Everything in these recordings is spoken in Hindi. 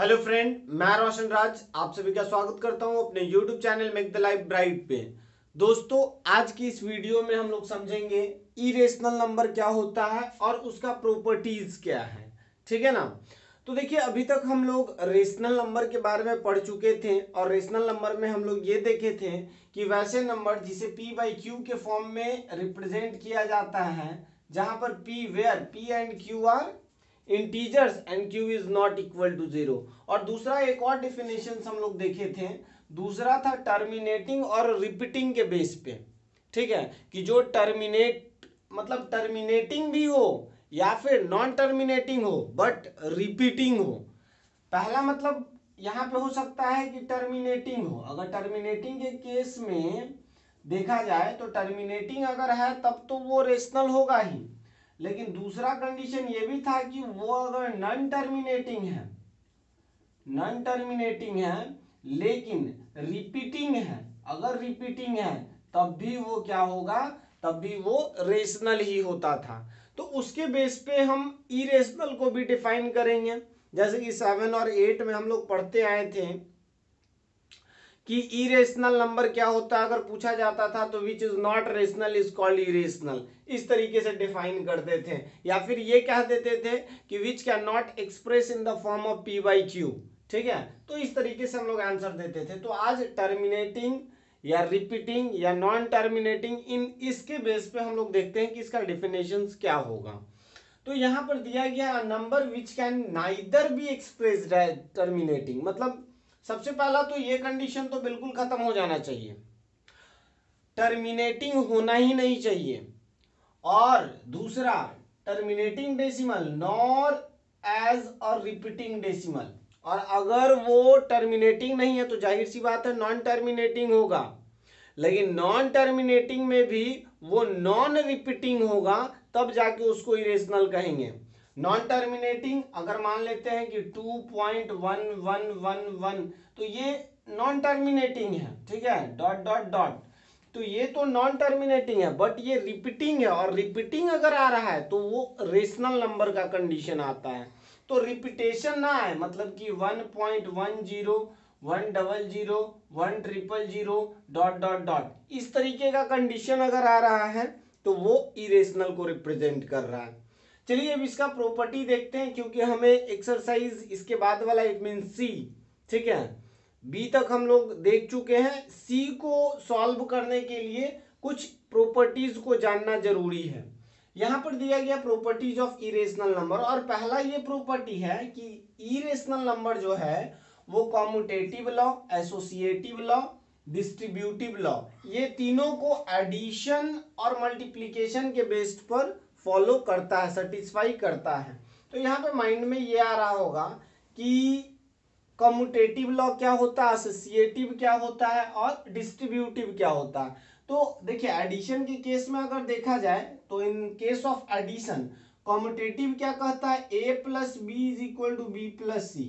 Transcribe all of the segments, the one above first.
हेलो फ्रेंड, मैं रोशन राज आप सभी का स्वागत करता हूँ अपने YouTube channel make the life bright पे। दोस्तों, आज की इस वीडियो में हम लोग समझेंगे इरेशनल नंबर क्या होता है और उसका प्रॉपर्टीज़ क्या है। ठीक है ना? तो देखिए, अभी तक हम लोग रेशनल नंबर के बारे में पढ़ चुके थे और रेशनल नंबर में हम लोग ये देखे थे कि वैसे नंबर जिसे पी बाई क्यू के फॉर्म में रिप्रेजेंट किया जाता है, जहाँ पर P where P and Q are integers and Q is not equal to zero. और दूसरा एक और डिफिनेशन हम लोग देखे थे। दूसरा था टर्मिनेटिंग और रिपीटिंग के बेस पे। ठीक है? कि जो टर्मिनेट मतलब टर्मिनेटिंग भी हो या फिर नॉन टर्मिनेटिंग हो बट रिपीटिंग हो। पहला मतलब यहाँ पे हो सकता है कि टर्मिनेटिंग हो। अगर टर्मिनेटिंग के केस में देखा जाए तो टर्मिनेटिंग अगर है, तब तो वो रेशनल होगा ही। लेकिन दूसरा कंडीशन ये भी था कि वो अगर नॉन टर्मिनेटिंग है नॉन टर्मिनेटिंग है, लेकिन रिपीटिंग है, अगर रिपीटिंग है, तब भी वो क्या होगा, तब भी वो रेशनल ही होता था। तो उसके बेस पे हम इरेशनल को भी डिफाइन करेंगे। जैसे कि सेवन और एट में हम लोग पढ़ते आए थे कि इरेशनल नंबर क्या होता है? अगर पूछा जाता था तो which is not rational is called irrational इस तरीके से डिफाइन करते थे या फिर ये कह देते थे कि which can not express in the form of P by Q ठीक है? तो इस तरीके से हम लोग आंसर देते थे। तो आज टर्मिनेटिंग या रिपीटिंग या नॉन टर्मिनेटिंग इन इसके बेस पे हम लोग देखते हैं कि इसका डिफिनेशन क्या होगा। तो यहाँ पर दिया गया number which can neither be express terminating मतलब सबसे पहला तो ये कंडीशन तो बिल्कुल खत्म हो जाना चाहिए। टर्मिनेटिंग होना ही नहीं चाहिए। और दूसरा टर्मिनेटिंग डेसिमल नॉर एज और रिपीटिंग डेसिमल और अगर वो टर्मिनेटिंग नहीं है तो ज़ाहिर सी बात है नॉन टर्मिनेटिंग होगा। लेकिन नॉन टर्मिनेटिंग में भी वो नॉन रिपीटिंग होगा, तब जाके उसको इरेशनल कहेंगे। नॉन टर्मिनेटिंग अगर मान लेते हैं कि two point one one one one तो ये नॉन टर्मिनेटिंग है, ठीक है? डॉट डॉट डॉट तो ये तो नॉन टर्मिनेटिंग है बट ये रिपीटिंग है, और रिपीटिंग अगर आ रहा है तो वो रेशनल नंबर का कंडीशन आता है. तो रिपीटेशन ना आए मतलब कि one point one zero one double zero one triple zero dot dot dot इस तरीके का कंडीशन अगर आ रहा है तो वो इरेशनल को रिप्रेजेंट कर रहा है. चलिए अब इसका प्रॉपर्टी देखते हैं, क्योंकि हमें एक्सरसाइज इसके बाद वाला इट मीन सी ठीक है? बी तक हम लोग देख चुके हैं। सी को सॉल्व करने के लिए कुछ प्रॉपर्टीज़ को जानना ज़रूरी है। यहाँ पर दिया गया प्रॉपर्टीज़ ऑफ़ इरेशनल नंबर और पहला ये प्रॉपर्टी है कि इरेशनल नंबर जो है, वो commutative law associative law distributive law ये तीनों को एडिशन और मल्टीप्लीकेशन के बेस्ड पर फॉलो करता है सेटिस्फाई करता है। तो यहाँ पे माइंड में ये आ रहा होगा कि कम्यूटेटिव लॉ क्या होता है एसोसिएटिव क्या होता है और डिस्ट्रीब्यूटिव क्या होता है। तो देखिए एडिशन के केस में अगर देखा जाए तो in case of addition commutative क्या कहता है? A plus B is equal to B plus C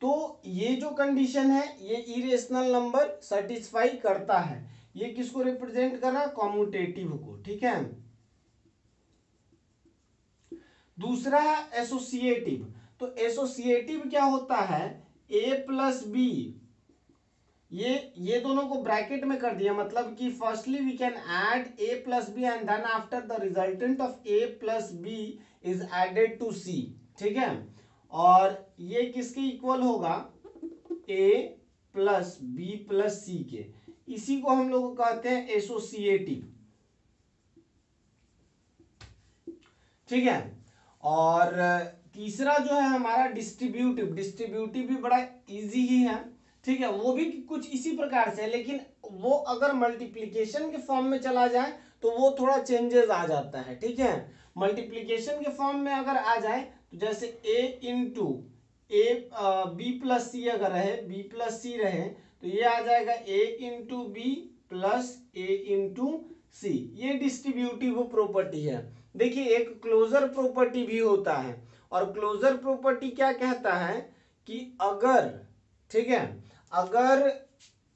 तो ये जो कंडीशन है, ये इरेशनल नंबर सेटिस्फाई करता है। ये किसको रिप्रेजेंट कर रहा है? कॉम्यूटेटिव को, ठीक है? दूसरा है एसोसिएटिव तो एसोसिएटिव क्या होता है? ए प्लस बी ये ये दोनों को ब्रैकेट में कर दिया मतलब कि firstly we can add A plus B and then after the resultant of A plus B is added to C ठीक है? और ये किसके इक्वल होगा? A plus B plus C के। इसी को हम लोग कहते हैं एसोसिएटिव ठीक है? और तीसरा जो है हमारा डिस्ट्रीब्यूटिव डिस्ट्रीब्यूटिव भी बड़ा इजी ही है, ठीक है? वो भी कुछ इसी प्रकार से है, लेकिन वो अगर मल्टीप्लीकेशन के फॉर्म में चला जाए तो वो थोड़ा चेंजेस आ जाता है, ठीक है? मल्टीप्लीकेशन के फॉर्म में अगर आ जाए तो जैसे A into A B plus C अगर रहे बी प्लस सी रहे तो ये आ जाएगा A into B plus A into C ये डिस्ट्रीब्यूटिव प्रॉपर्टी है। देखिए, एक क्लोजर प्रॉपर्टी भी होता है। और क्लोजर प्रॉपर्टी क्या कहता है कि अगर, ठीक है, अगर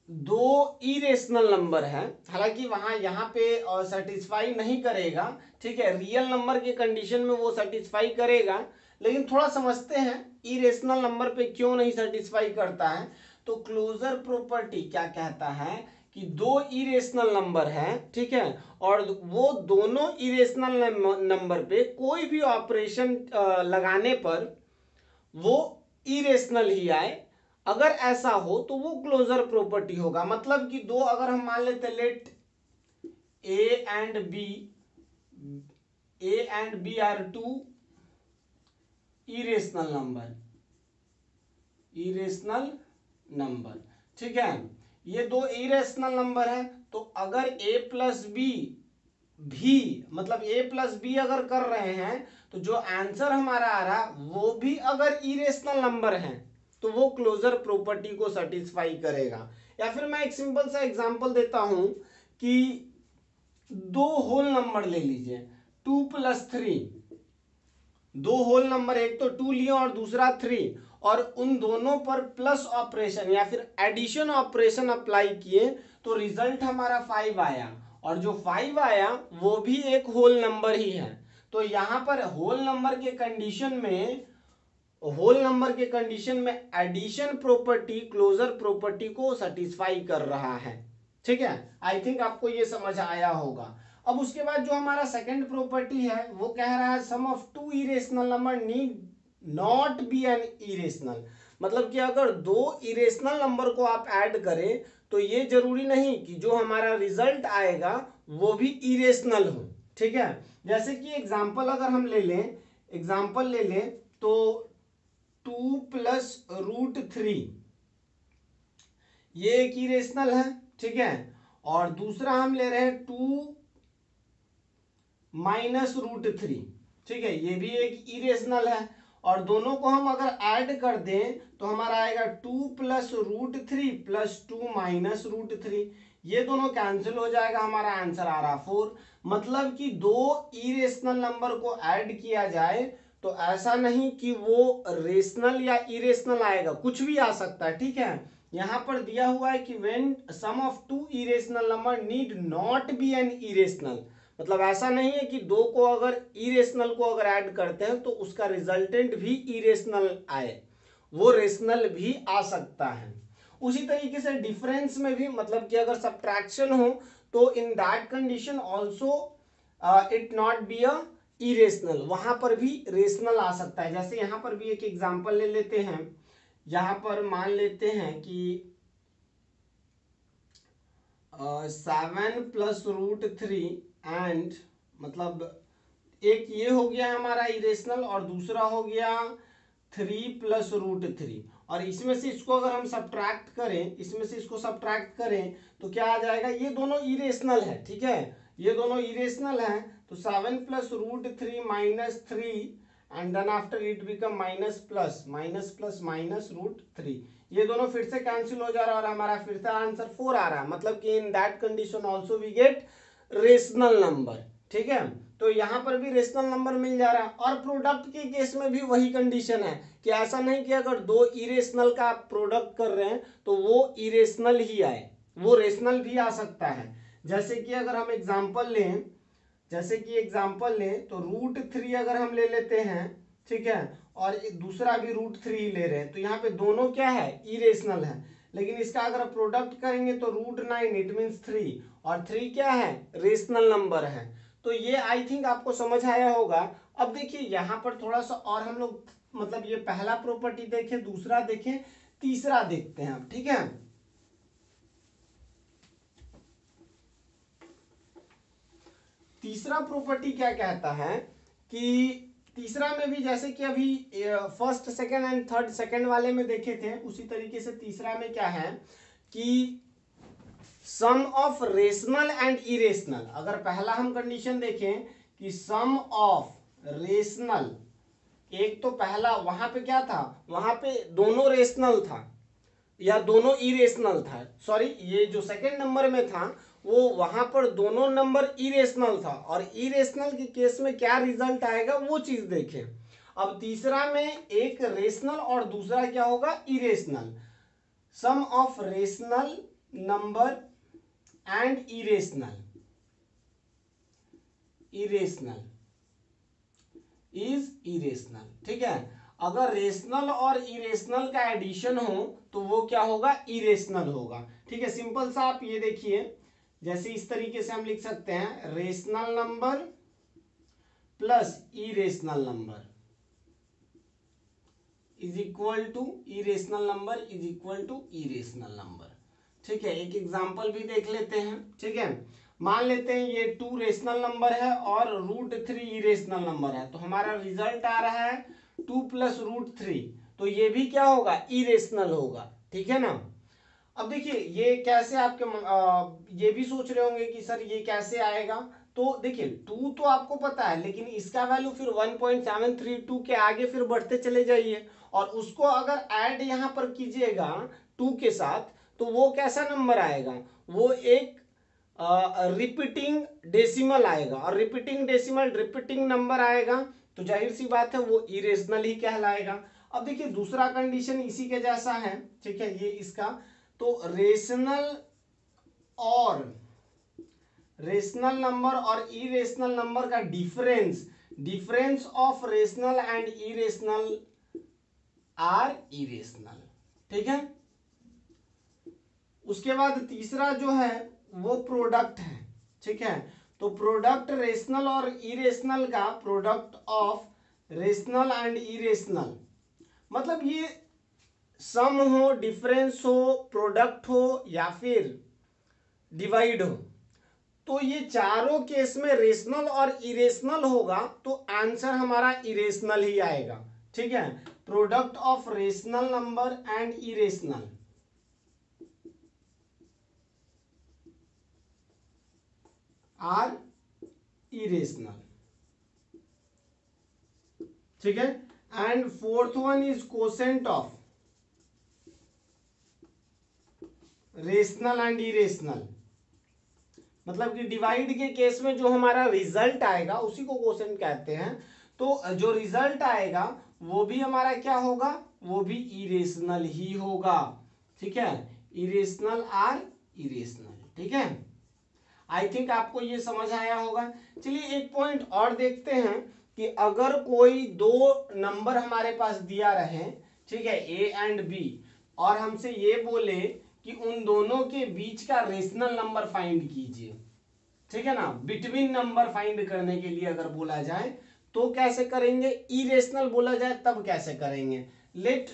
दो इरेशनल नंबर है, हालाँकि वहाँ यहाँ पे सेटिस्फाई नहीं करेगा, ठीक है रियल नंबर के कंडीशन में वो सेटिस्फाई करेगा, लेकिन थोड़ा समझते हैं इरेशनल नंबर पे क्यों नहीं सेटिस्फाई करता है? तो क्लोजर प्रॉपर्टी क्या कहता है कि दो इरेशनल नंबर है, ठीक है? और वो दोनों इरेशनल नंबर पे कोई भी ऑपरेशन लगाने पर वो इरेशनल ही आए। अगर ऐसा हो तो वो क्लोजर प्रॉपर्टी होगा। मतलब कि दो, अगर हम मान लेते let A and B A and B are two irrational number irrational number ठीक है? ये दो इरेशनल नंबर है तो अगर ए प्लस बी भी मतलब ए प्लस बी अगर कर रहे हैं तो जो आंसर हमारा आ रहा, वो भी अगर इरेशनल नंबर है तो वो क्लोजर प्रॉपर्टी को सेटिस्फाई करेगा। या फिर मैं एक सिंपल सा एग्जांपल देता हूँ कि दो होल नंबर ले लीजिए टू प्लस थ्री दो होल नंबर एक तो टू लिया और दूसरा थ्री और उन दोनों पर प्लस ऑपरेशन या फिर एडिशन ऑपरेशन अप्लाई किए तो रिज़ल्ट हमारा फाइव आया। और जो फाइव आया, वो भी एक होल नंबर ही है। तो यहाँ पर होल नंबर के कंडीशन में होल नंबर के कंडीशन में एडिशन प्रॉपर्टी क्लोजर प्रॉपर्टी को सेटिस्फाई कर रहा है। ठीक है? आई थिंक आपको ये समझ आया होगा। अब उसके बाद जो हमारा सेकंड प्रॉपर्टी है, वो कह रहा है sum of two irrational number need not be an irrational मतलब कि अगर दो इरेशनल नंबर को आप ऐड करें तो ये ज़रूरी नहीं कि जो हमारा रिज़ल्ट आएगा, वो भी इरेशनल हो। ठीक है? जैसे कि एग्ज़ाम्पल अगर हम ले लें एग्ज़ाम्पल ले लें तो टू प्लस रूट थ्री ये एक इरेशनल है, ठीक है? और दूसरा हम ले रहे हैं टू माइनस रूट थ्री ठीक है? ये भी एक इरेशनल है। और दोनों को हम अगर ऐड कर दें तो हमारा आएगा two plus root three plus two minus root three ये दोनों कैंसिल हो जाएगा, हमारा आंसर आ रहा फोर मतलब कि दो इरेशनल नंबर को ऐड किया जाए तो ऐसा नहीं कि वो रेशनल या इरेशनल आएगा। कुछ भी आ सकता है, ठीक है? यहाँ पर दिया हुआ है कि when sum of two irrational number need not be an irrational मतलब ऐसा नहीं है कि दो को अगर इरेशनल को अगर ऐड करते हैं तो उसका रिजल्टेंट भी इरेशनल आए। वो रेशनल भी आ सकता है। उसी तरीके से डिफरेंस में भी मतलब कि अगर सब्ट्रैक्शन हो तो in that condition also it not be a irrational वहाँ पर भी रेशनल आ सकता है। जैसे यहाँ पर भी एक एग्ज़ाम्पल ले लेते हैं। यहाँ पर मान लेते हैं कि seven plus root three and मतलब एक ये हो गया हमारा इरेशनल और दूसरा हो गया थ्री प्लस रूट थ्री और इसमें से इसको अगर हम सब्ट्रैक्ट करें, इसमें से इसको सब्ट्रैक्ट करें तो क्या आ जाएगा? ये दोनों इरेशनल है, ठीक है? ये दोनों इरेशनल है तो seven plus root three minus three and then after it become minus plus minus plus minus root three ये दोनों फिर से कैंसिल हो जा रहा है और हमारा फिर से आंसर फोर आ रहा है. मतलब कि in that condition also we get rational number ठीक है? तो यहाँ पर भी रेशनल नंबर मिल जा रहा है। और प्रोडक्ट के केस में भी वही कंडीशन है कि ऐसा नहीं कि अगर दो इरेशनल का आप प्रोडक्ट कर रहे हैं तो वो इरेशनल ही आए। वो रेशनल भी आ सकता है। जैसे कि अगर हम एग्ज़ाम्पल लें, जैसे कि एग्ज़ाम्पल लें तो रूट थ्री अगर हम ले लेते हैं, ठीक है? और दूसरा भी रूट थ्री ले रहे हैं तो यहाँ पे दोनों क्या है? इरेशनल है। लेकिन इसका अगर प्रोडक्ट करेंगे तो root nine it means three और थ्री क्या है? रेशनल नंबर है। तो ये आई थिंक आपको समझ आया होगा। अब देखिए, यहाँ पर थोड़ा सा और हम लोग मतलब ये पहला प्रॉपर्टी देखें, दूसरा देखें, तीसरा देखते हैं अब, ठीक है? तीसरा प्रॉपर्टी क्या कहता है कि तीसरा में भी जैसे कि अभी first second and third second वाले में देखे थे, उसी तरीके से तीसरा में क्या है कि sum of rational and irrational अगर पहला हम कंडीशन देखें कि सम ऑफ़ रेशनल एक तो पहला वहाँ पे क्या था? वहाँ पे दोनों रेशनल था, या दोनों इरेशनल था। सॉरी ये जो सेकंड नंबर में था वो वहाँ पर दोनों नंबर इरेशनल था। और इरेशनल के केस में क्या रिज़ल्ट आएगा, वो चीज़ देखें। अब तीसरा में एक रेशनल और दूसरा क्या होगा? Irrational sum of rational number and irrational irrational is irrational ठीक है? अगर रेशनल और इरेशनल का एडिशन हो तो वो क्या होगा? इरेशनल होगा। ठीक है? सिंपल सा आप ये देखिए। जैसे इस तरीके से हम लिख सकते हैं rational number plus irrational number is equal to irrational number is equal to irrational number ठीक है, एक एग्जांपल भी देख लेते हैं, ठीक है? मान लेते हैं ये टू रेशनल नंबर है और रूट थ्री इरेशनल नंबर है. तो हमारा रिज़ल्ट आ रहा है टू प्लस रूट थ्री तो ये भी क्या होगा? इरेशनल होगा. ठीक है ना? अब देखिए ये कैसे आपके आ, ये भी सोच रहे होंगे कि सर ये कैसे आएगा? तो देखिए टू तो आपको पता है लेकिन इसका वैल्यू फिर one point seven three two के आगे फिर बढ़ते चले जाइए। और उसको अगर ऐड यहाँ पर कीजिएगा टू के साथ तो वो कैसा नंबर आएगा? वो एक रिपीटिंग डेसिमल आएगा। और रिपीटिंग डेसिमल रिपीटिंग नंबर आएगा तो ज़ाहिर सी बात है वो इरेशनल ही कहलाएगा। अब देखिए दूसरा कंडीशन इसी के जैसा है ठीक है? ये इसका तो रेशनल और रेशनल नंबर और इरेशनल नंबर का difference difference of rational and irrational are irrational ठीक है? उसके बाद तीसरा जो है, वो प्रोडक्ट है। ठीक है? तो प्रोडक्ट रेशनल और इरेशनल का product of rational and irrational मतलब ये सम हो डिफरेंस हो प्रोडक्ट हो या फिर डिवाइड हो। तो ये चारों केस में रेशनल और इरेशनल होगा तो आंसर हमारा इरेशनल ही आएगा। ठीक है? Product of rational number and irrational are irrational ठीक है? And fourth one is quotient of rational and irrational मतलब कि डिवाइड के केस में जो हमारा रिज़ल्ट आएगा, उसी को क्वेश्चन कहते हैं। तो जो रिज़ल्ट आएगा, वो भी हमारा क्या होगा? वो भी इरेशनल ही होगा। ठीक है? इरेशनल आर इरेशनल ठीक है? आई थिंक आपको ये समझ आया होगा। चलिए एक पॉइंट और देखते हैं कि अगर कोई दो नंबर हमारे पास दिया रहे, ठीक है ए एंड बी और हमसे ये बोले कि उन दोनों के बीच का रेशनल नंबर फाइंड कीजिए। ठीक है ना? बिटवीन नंबर फाइंड करने के लिए अगर बोला जाए तो कैसे करेंगे? इरेशनल बोला जाए, तब कैसे करेंगे? लेट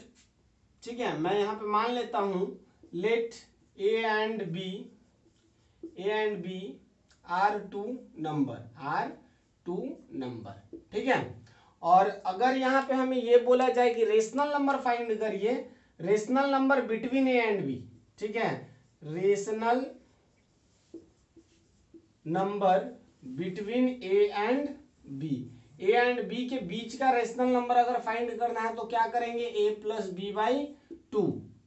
ठीक है, मैं यहाँ पे मान लेता हूँ let A and B A and B are two number are two number ठीक है? और अगर यहाँ पे हमें ये बोला जाए कि रेशनल नंबर फाइंड करिए rational number between A and B ठीक है? Rational number between A and B A and B के बीच का रेशनल नंबर अगर फाइंड करना है तो क्या करेंगे? A plus B by two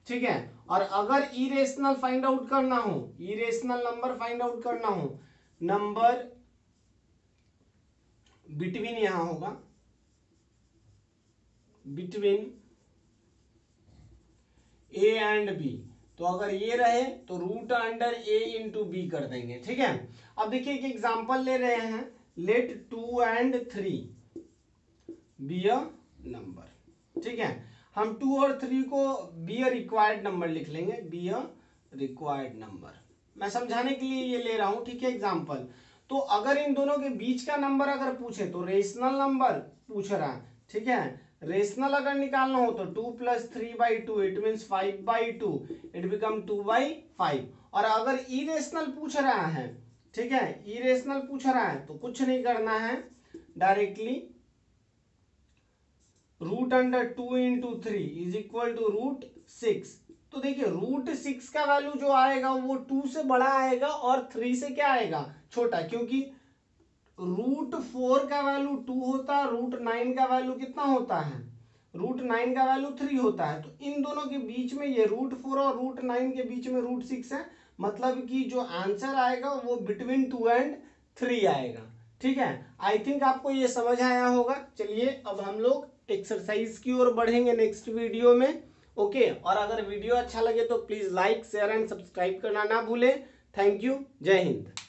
ठीक है? और अगर इरेशनल फाइंड आउट करना हो इरेशनल नंबर फाइंड आउट करना हो नंबर बिटवीन यहाँ होगा। बिटवीन ए एंड बी तो अगर ये रहे तो root under A into B कर देंगे, ठीक है? अब देखिए एक एग्जांपल ले रहे हैं let two and three be a number ठीक है? हम टू और थ्री को बी अ रिक्वायर्ड नंबर लिख लेंगे बी अ रिक्वायर्ड नंबर मैं समझाने के लिए ये ले रहा हूँ, ठीक है एग्जांपल तो अगर इन दोनों के बीच का नंबर अगर पूछे तो रेशनल नंबर पूछ रहा है, ठीक है? रेशनल अगर निकालना हो तो two plus three by two it mean five by two it become two by five और अगर इरेशनल पूछ रहा है, ठीक है इरेशनल पूछ रहा है तो कुछ नहीं करना है directly root under two into three is equal to root six तो देखिए रूट सिक्स का वैल्यू जो आएगा वो टू से बड़ा आएगा और थ्री से क्या आएगा? छोटा, क्योंकि रूट फोर का वैल्यू टू होता है, रूट नाइन का वैल्यू कितना होता है? रूट नाइन का वैल्यू थ्री होता है। तो इन दोनों के बीच में ये रूट फोर और रूट नाइन के बीच में रूट सिक्स है। मतलब कि जो आंसर आएगा वो बिटवीन टू एंड थ्री आएगा। ठीक है? आई थिंक आपको ये समझ आया होगा। चलिए, अब हम लोग एक्सरसाइज की ओर बढ़ेंगे नेक्स्ट वीडियो में। ओके? और अगर वीडियो अच्छा लगे तो please like, share and subscribe करना ना भूलें। Thank you. जय हिंद।